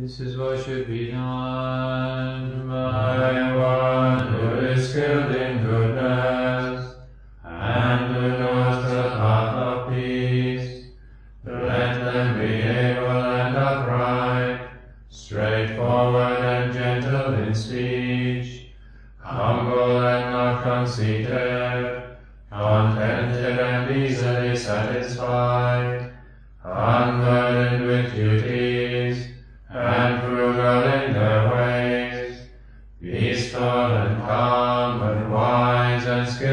This is what should be done by one who is skilled in goodness and who knows the path of peace. Let them be able and upright, straightforward and gentle in speech, humble and not conceited, contented and easily satisfied,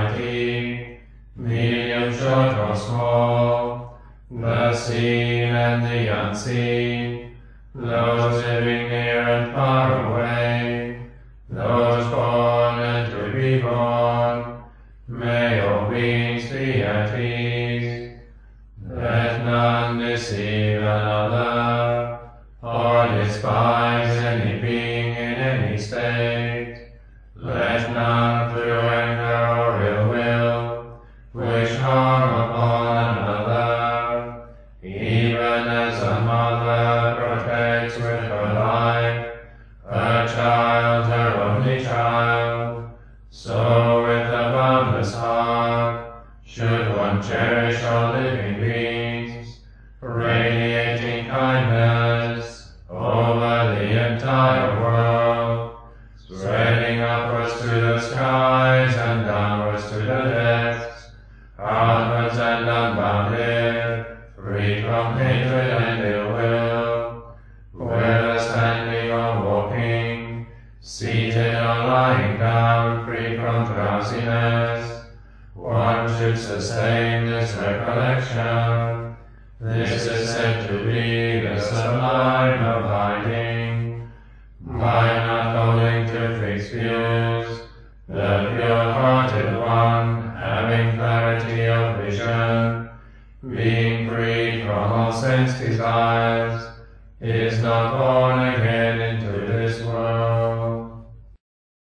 or the mighty, medium, short or small, the seen and the unseen, those living near and far away, those born and to be born, may all beings be at ease. Let none deceive another, or despise any being in any state. Let none radiating kindness over the entire world, from hatred and ill will, whether standing or walking, seated or lying down, free from drowsiness, one should sustain this recollection. This is said to be the sublime abiding, by not holding to fixed views, the pure-hearted one, having clarity of vision, being freed from all sense desires, is not all